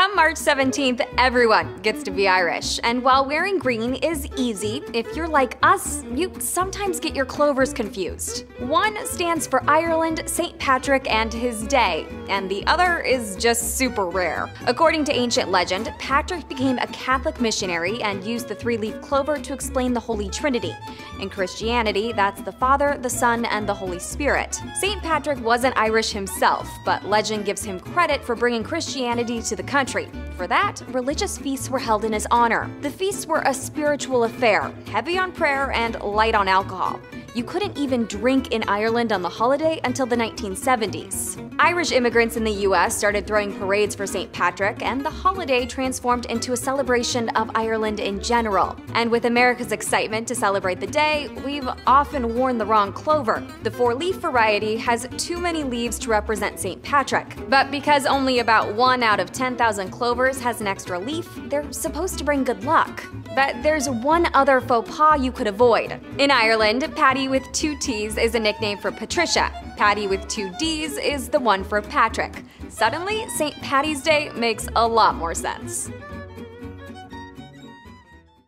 Come March 17th, everyone gets to be Irish. And while wearing green is easy, if you're like us, you sometimes get your clovers confused. One stands for Ireland, St. Patrick, and his day, and the other is just super rare. According to ancient legend, Patrick became a Catholic missionary and used the three leaf clover to explain the Holy Trinity. In Christianity, that's the Father, the Son, and the Holy Spirit. St. Patrick wasn't Irish himself, but legend gives him credit for bringing Christianity to the country For that, religious feasts were held in his honor. The feasts were a spiritual affair, heavy on prayer and light on alcohol. You couldn't even drink in Ireland on the holiday until the 1970s. Irish immigrants in the US started throwing parades for St. Patrick, and the holiday transformed into a celebration of Ireland in general. And with America's excitement to celebrate the day, we've often worn the wrong clover. The four leaf variety has too many leaves to represent St. Patrick. But because only about one out of 10,000 clovers has an extra leaf, they're supposed to bring good luck. But there's one other faux pas you could avoid. In Ireland, Patty with two T's is a nickname for Patricia. Paddy with two D's is the one for Patrick. Suddenly, St. Paddy's Day makes a lot more sense.